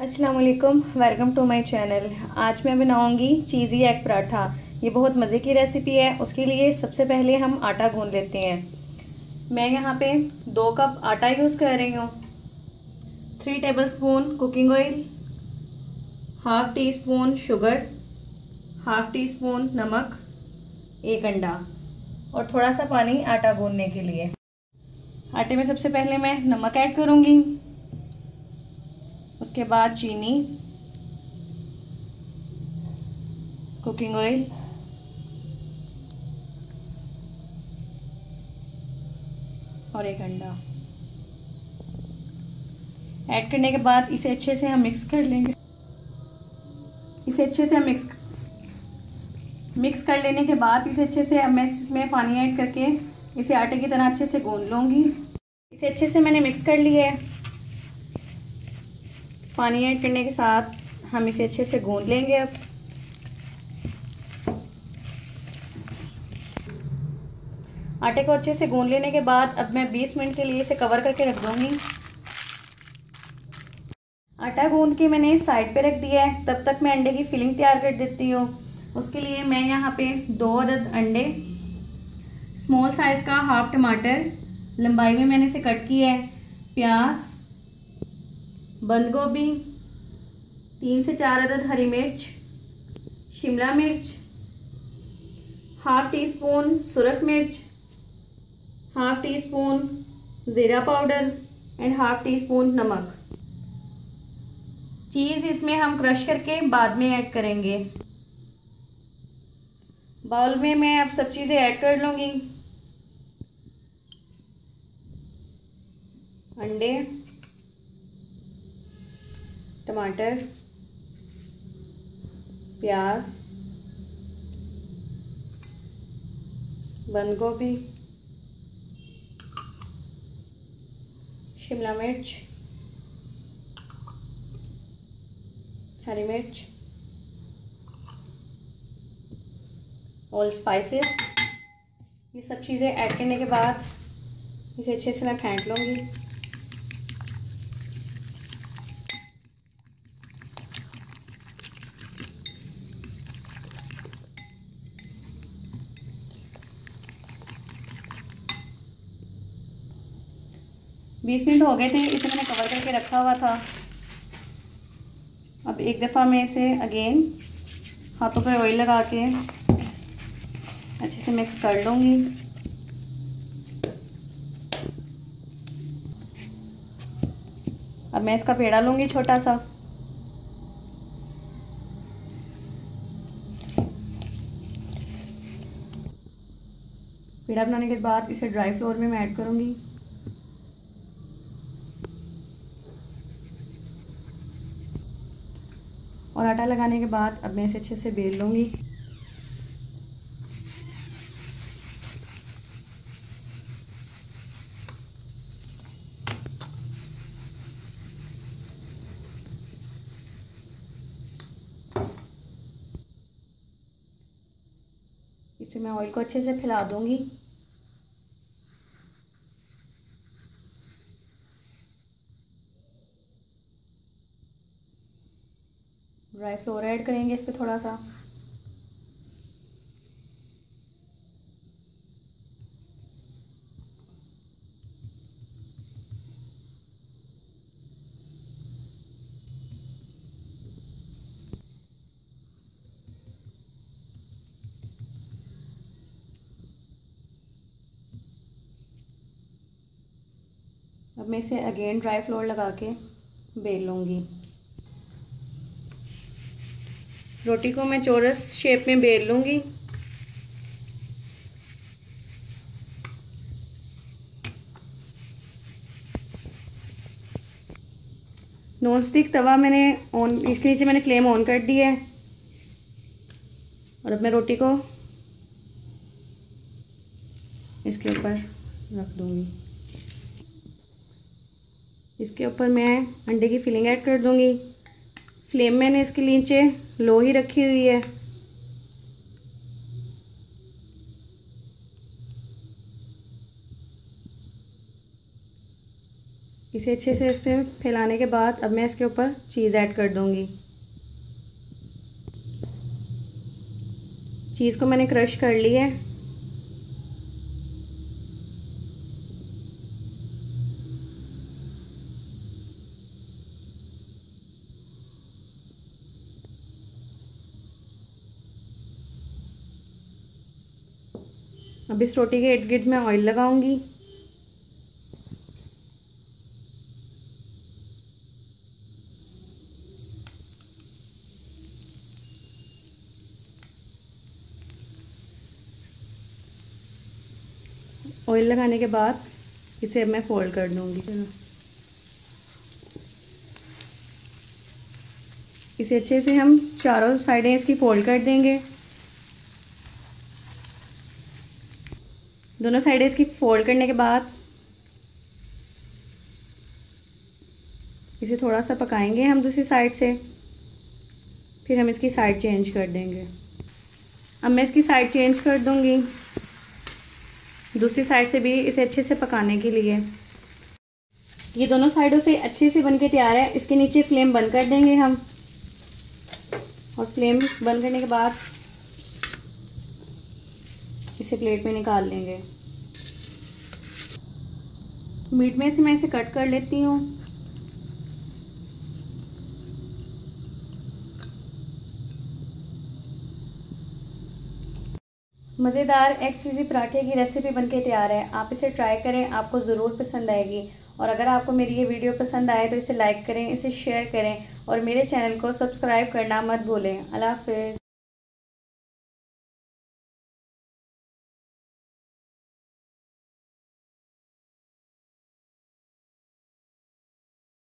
अस्सलाम वालेकुम welcome to my channel आज मैं बनाऊँगी चीज़ी एग पराठा। ये बहुत मज़े की रेसिपी है। उसके लिए सबसे पहले हम आटा गूंद लेते हैं। मैं यहाँ पे दो कप आटा यूज़ कर रही हूँ। Three tablespoon cooking oil half teaspoon sugar half teaspoon नमक, एक अंडा और थोड़ा सा पानी आटा गूंदने के लिए। आटे में सबसे पहले मैं नमक ऐड करूँगी। उसके बाद चीनी कुकिंग ऑयल और एक अंडा। ऐड करने के बाद इसे अच्छे से हम मिक्स कर लेंगे। इसे अच्छे से हम मिक्स मिक्स कर लेने के बाद इसे अच्छे से अब मैं इसमें पानी ऐड करके इसे आटे की तरह अच्छे से गूंद लूँगी। इसे अच्छे से मैंने मिक्स कर लिया है। पानी ऐड करने के साथ हम इसे अच्छे से गूंद लेंगे अब। आटे को अच्छे से गूंद लेने के बाद अब मैं 20 मिनट के लिए इसे कवर करके रख दूँगी। आटा गूंद के मैंने साइड पे रख दिया है, तब तक मैं अंडे की फिलिंग तैयार कर देती हूँ। उसके लिए मैं यहाँ पे दो अदद अंडे, स्मॉल साइज़ का हाफ़ टमाटर, लंबाई में मैंने इसे कट किया है, प्याज बंद गोभी, तीन से चार अदद हरी मिर्च, शिमला मिर्च, हाफ़ टी स्पून सुरख मिर्च, हाफ़ टी स्पून ज़ीरा powder and half teaspoon नमक। चीज़ इसमें हम क्रश करके बाद में ऐड करेंगे। बाउल में मैं अब सब चीज़ें ऐड कर लूँगी। अंडे। टमाटर, प्याज बंद गोभी शिमला मिर्च, हरी मिर्च ऑल स्पाइसेस ये सब चीज़ें ऐड करने के बाद इसे अच्छे से मैं फेंट लूँगी। बीस मिनट हो गए थे, इसे मैंने कवर करके रखा हुआ था। अब एक दफ़ा मैं इसे अगेन हाथों पे ऑयल लगा के अच्छे से मिक्स कर लूँगी। अब मैं इसका पेड़ा लूँगी छोटा सा। पेड़ा बनाने के बाद इसे ड्राई फ्लोर में मैं ऐड करूँगी। और आटा लगाने के बाद अब मैं इसे अच्छे से बेल लूँगी। इसमें मैं ऑयल को अच्छे से फैला दूँगी। ड्राई फ्लोर ऐड करेंगे इस पर थोड़ा सा अब मैं इसे अगेन ड्राई फ्लोर लगा के बेल लूँगी। रोटी को मैं चौरस शेप में बेल लूँगी। नॉन स्टिक तवा मैंने ऑन इसके नीचे मैंने फ्लेम ऑन कर दी है। और अब मैं रोटी को इसके ऊपर रख दूँगी। इसके ऊपर मैं अंडे की फिलिंग ऐड कर दूँगी। फ्लेम मैंने इसके नीचे लो ही रखी हुई है। इसे अच्छे से इस पर फैलाने के बाद अब मैं इसके ऊपर चीज़ ऐड कर दूँगी। चीज़ को मैंने क्रश कर लिया है। अब इस रोटी के इर्द गिर्द में ऑयल लगाऊँगी। ऑयल लगाने के बाद इसे मैं फोल्ड कर दूँगी। इसे अच्छे से हम चारों साइडें इसकी फोल्ड कर देंगे। दोनों साइड इसकी फोल्ड करने के बाद इसे थोड़ा सा पकाएँगे हम दूसरी साइड से। फिर हम इसकी साइड चेंज कर देंगे। अब मैं इसकी साइड चेंज कर दूँगी। दूसरी साइड से भी इसे अच्छे से पकाने के लिए। ये दोनों साइडों से अच्छे से बन के तैयार है। इसके नीचे फ्लेम बंद कर देंगे हम। और फ्लेम बंद करने के बाद इसे प्लेट में निकाल लेंगे। मीट में से मैं इसे कट कर लेती हूँ। मज़ेदार एग चीज़ी पराठे की रेसिपी बनके तैयार है। आप इसे ट्राई करें, आपको ज़रूर पसंद आएगी। और अगर आपको मेरी ये वीडियो पसंद आए तो इसे लाइक करें, इसे शेयर करें और मेरे चैनल को सब्सक्राइब करना मत भूलें। अल्लाह हाफिज़।